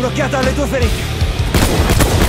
un'occhiata alle tue ferite.